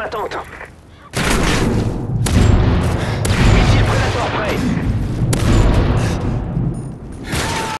puissance en attente.